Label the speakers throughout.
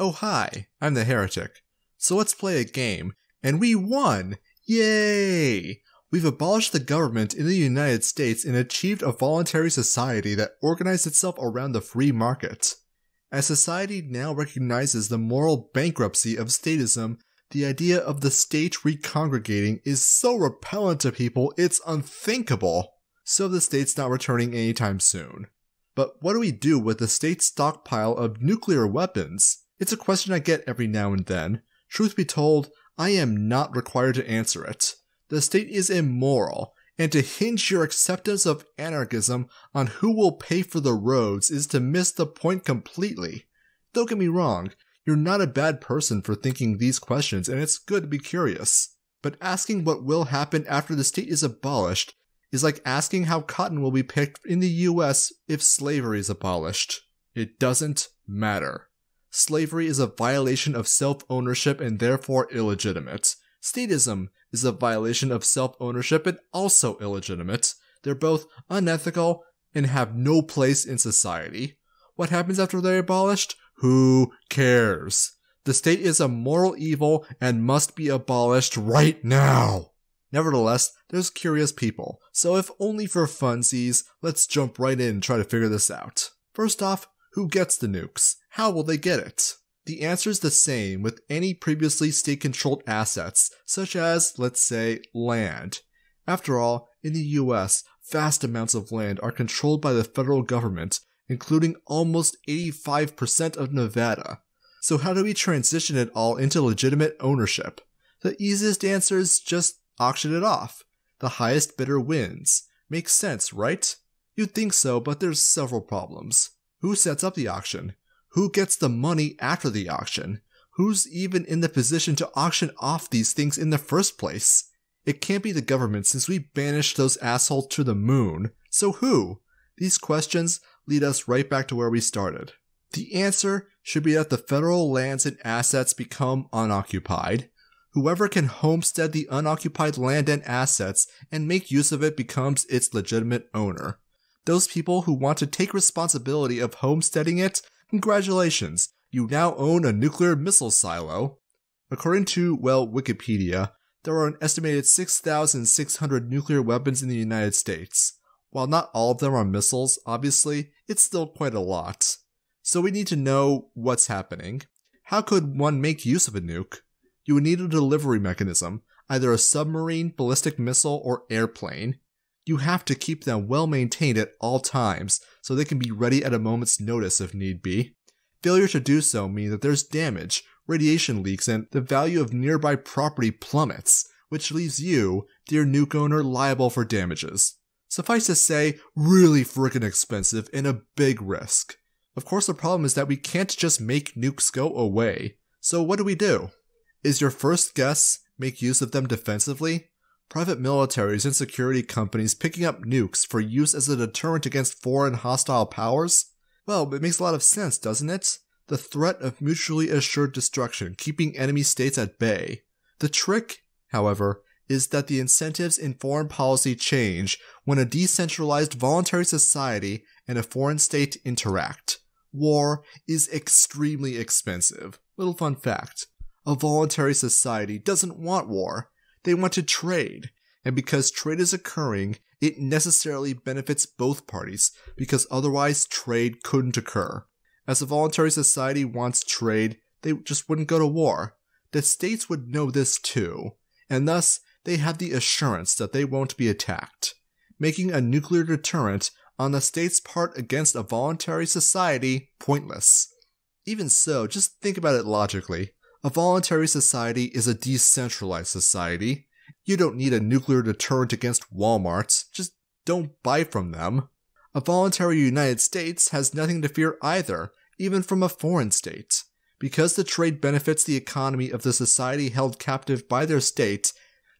Speaker 1: Oh hi, I'm the heretic. So let's play a game. And we won! Yay! We've abolished the government in the United States and achieved a voluntary society that organized itself around the free market. As society now recognizes the moral bankruptcy of statism, the idea of the state recongregating is so repellent to people it's unthinkable. So the state's not returning anytime soon. But what do we do with the state's stockpile of nuclear weapons? It's a question I get every now and then. Truth be told, I am not required to answer it. The state is immoral, and to hinge your acceptance of anarchism on who will pay for the roads is to miss the point completely. Don't get me wrong, you're not a bad person for thinking these questions, and it's good to be curious. But asking what will happen after the state is abolished is like asking how cotton will be picked in the US if slavery is abolished. It doesn't matter. Slavery is a violation of self ownership and therefore illegitimate. Statism is a violation of self ownership and also illegitimate. They're both unethical and have no place in society. What happens after they're abolished? Who cares? The state is a moral evil and must be abolished right now. Nevertheless, there's curious people, so if only for funsies, let's jump right in and try to figure this out. First off, who gets the nukes? How will they get it? The answer is the same with any previously state controlled assets, such as, let's say, land. After all, in the US, vast amounts of land are controlled by the federal government, including almost 85% of Nevada. So, how do we transition it all into legitimate ownership? The easiest answer is just auction it off. The highest bidder wins. Makes sense, right? You'd think so, but there's several problems. Who sets up the auction? Who gets the money after the auction? Who's even in the position to auction off these things in the first place? It can't be the government since we banished those assholes to the moon. So who? These questions lead us right back to where we started. The answer should be that the federal lands and assets become unoccupied. Whoever can homestead the unoccupied land and assets and make use of it becomes its legitimate owner. Those people who want to take responsibility of homesteading it Congratulations, you now own a nuclear missile silo. According to, well, Wikipedia, there are an estimated 6,600 nuclear weapons in the United States. While not all of them are missiles, obviously, it's still quite a lot. So we need to know what's happening. How could one make use of a nuke? You would need a delivery mechanism, either a submarine, ballistic missile, or airplane. You have to keep them well maintained at all times so they can be ready at a moment's notice if need be. Failure to do so means that there's damage, radiation leaks, and the value of nearby property plummets, which leaves you, dear nuke owner, liable for damages. Suffice to say, really frickin' expensive and a big risk. Of course, the problem is that we can't just make nukes go away. So what do we do? Is your first guess make use of them defensively? Private militaries and security companies picking up nukes for use as a deterrent against foreign hostile powers? Well, it makes a lot of sense, doesn't it? The threat of mutually assured destruction, keeping enemy states at bay. The trick, however, is that the incentives in foreign policy change when a decentralized voluntary society and a foreign state interact. War is extremely expensive. Little fun fact. A voluntary society doesn't want war. They want to trade. And because trade is occurring, it necessarily benefits both parties, because otherwise trade couldn't occur. As a voluntary society wants trade, they just wouldn't go to war. The states would know this too, and thus they have the assurance that they won't be attacked, making a nuclear deterrent on the state's part against a voluntary society pointless. Even so, just think about it logically. A voluntary society is a decentralized society. You don't need a nuclear deterrent against Walmarts, just don't buy from them. A voluntary United States has nothing to fear either, even from a foreign state. Because the trade benefits the economy of the society held captive by their state,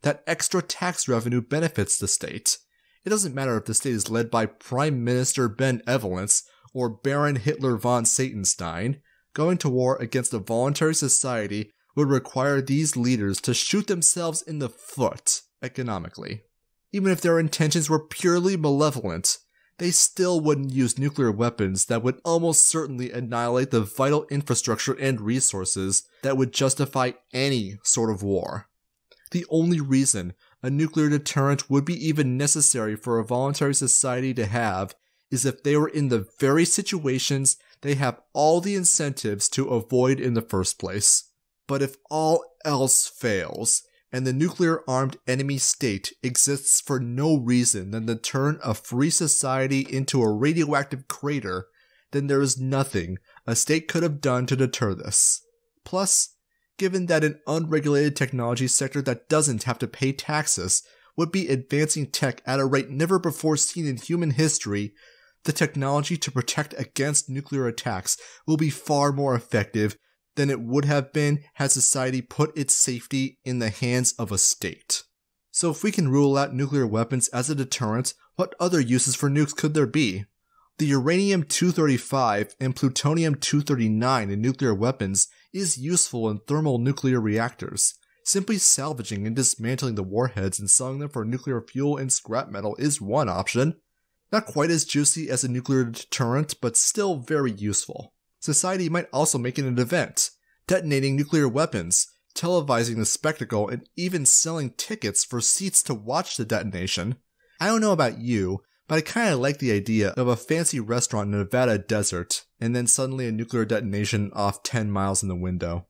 Speaker 1: that extra tax revenue benefits the state. It doesn't matter if the state is led by Prime Minister Ben Benevolence or Baron Hitler von Satanstein going to war against a voluntary society would require these leaders to shoot themselves in the foot economically. Even if their intentions were purely malevolent, they still wouldn't use nuclear weapons that would almost certainly annihilate the vital infrastructure and resources that would justify any sort of war. The only reason a nuclear deterrent would be even necessary for a voluntary society to have is if they were in the very situations they have all the incentives to avoid in the first place. But if all else fails, and the nuclear armed enemy state exists for no reason than to turn a free society into a radioactive crater, then there is nothing a state could have done to deter this. Plus, given that an unregulated technology sector that doesn't have to pay taxes would be advancing tech at a rate never before seen in human history, the technology to protect against nuclear attacks will be far more effective than it would have been had society put its safety in the hands of a state. So if we can rule out nuclear weapons as a deterrent, what other uses for nukes could there be? The uranium-235 and plutonium-239 in nuclear weapons is useful in thermal nuclear reactors. Simply salvaging and dismantling the warheads and selling them for nuclear fuel and scrap metal is one option. Not quite as juicy as a nuclear deterrent, but still very useful society might also make it an event, detonating nuclear weapons, televising the spectacle, and even selling tickets for seats to watch the detonation. I don't know about you, but I kinda like the idea of a fancy restaurant in the Nevada desert, and then suddenly a nuclear detonation off 10 miles in the window.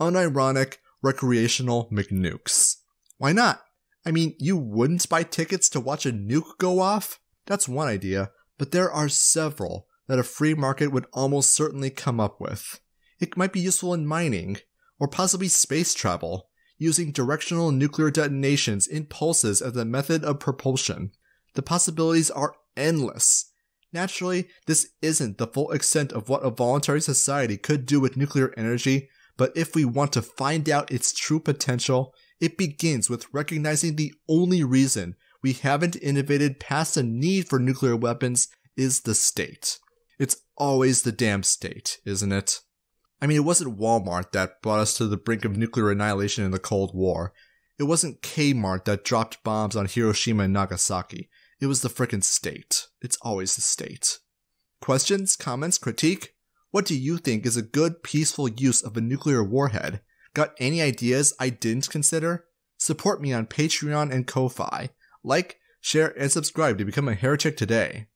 Speaker 1: Unironic, recreational McNukes. Why not? I mean, you wouldn't buy tickets to watch a nuke go off? That's one idea, but there are several that a free market would almost certainly come up with. It might be useful in mining, or possibly space travel, using directional nuclear detonations in pulses as a method of propulsion. The possibilities are endless. Naturally, this isn't the full extent of what a voluntary society could do with nuclear energy, but if we want to find out its true potential, it begins with recognizing the only reason we haven't innovated past the need for nuclear weapons is the state. It's always the damn state, isn't it? I mean, it wasn't Walmart that brought us to the brink of nuclear annihilation in the Cold War. It wasn't Kmart that dropped bombs on Hiroshima and Nagasaki. It was the frickin' state. It's always the state. Questions, comments, critique? What do you think is a good, peaceful use of a nuclear warhead? Got any ideas I didn't consider? Support me on Patreon and Ko-Fi. Like, share, and subscribe to become a heretic today.